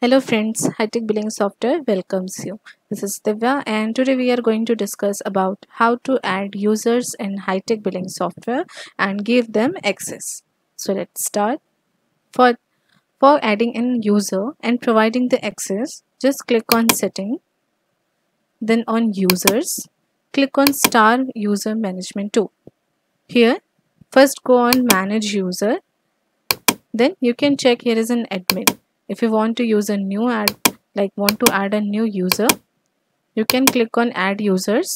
Hello friends, Hitech Billing Software welcomes you. This is Divya and today we are going to discuss about how to add users in Hitech Billing Software and give them access. So let's start. For, for adding in user and providing the access, just click on setting, then on users, click on star user management tool. Here, first go on manage user, then you can check here is an admin if you want to use a new ad like want to add a new user you can click on add users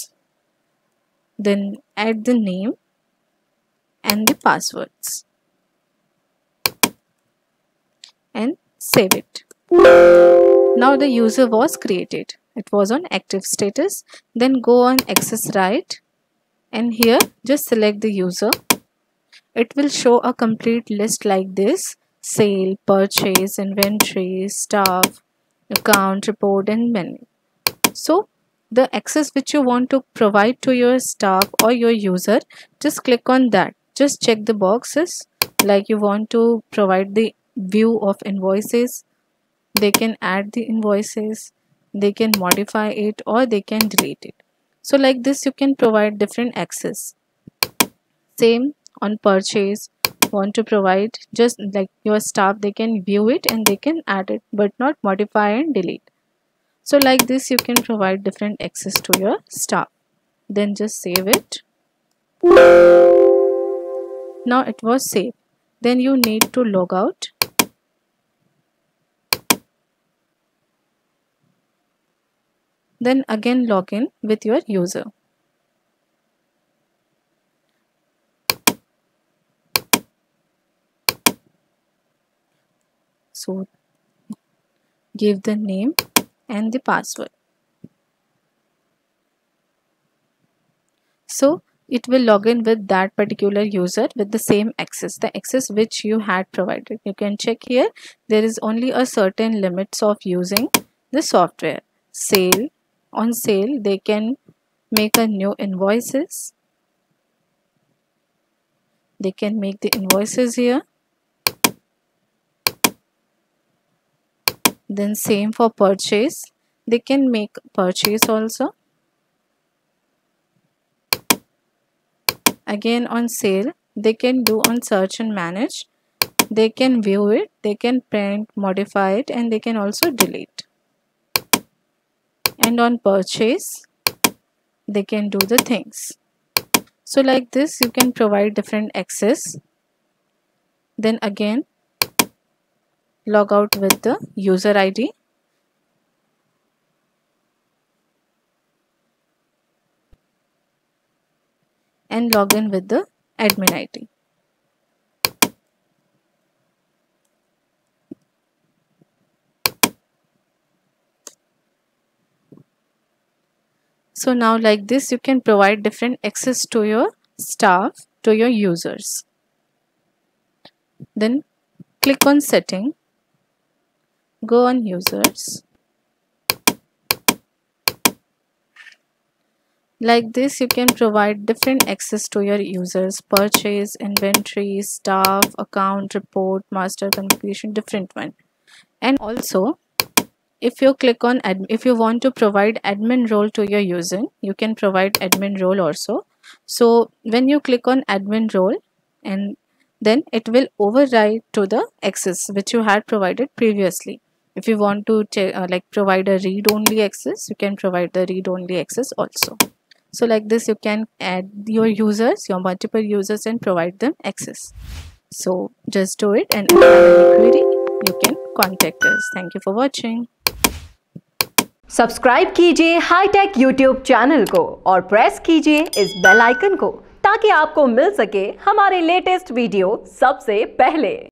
then add the name and the passwords and save it. Now the user was created. It was on active status. Then go on access right and here just select the user. It will show a complete list like this sale, purchase, inventory, staff, account, report and many. So the access which you want to provide to your staff or your user, just click on that. Just check the boxes like you want to provide the view of invoices. They can add the invoices, they can modify it or they can delete it. So like this you can provide different access. Same on purchase want to provide just like your staff they can view it and they can add it but not modify and delete. So like this you can provide different access to your staff. Then just save it. Now it was saved. Then you need to log out. Then again log in with your user so give the name and the password. So it will log in with that particular user with the same access the access which you had provided. You can check here. There is only a certain limits of using the software. Sale. On sale they can make a new invoices. They can make the invoices here then same for purchase. They can make purchase also. Again on sale they can do on search and manage. They can view it they can print modify it and they can also delete. And on purchase they can do the things. So like this you can provide different access. Then again log out with the user ID and log in with the admin ID. So now like this you can provide different access to your staff, to your users. Then click on setting go on users. Like this you can provide different access to your users purchase inventory staff account report master configuration different one. And also if you click on if you want to provide admin role to your user you can provide admin role also. So when you click on admin role and then it will override to the access which you had provided previously if you want to uh, like provide a read-only access you can provide the read-only access also so like this you can add your users your multiple users and provide them access so just do it and if you have any query you can contact us thank you for watching subscribe कीजिए hitech YouTube channel को और press कीजिए इस bell icon को ताकि आपको मिल सके हमारे लेटेस्ट वीडियो सबसे पहले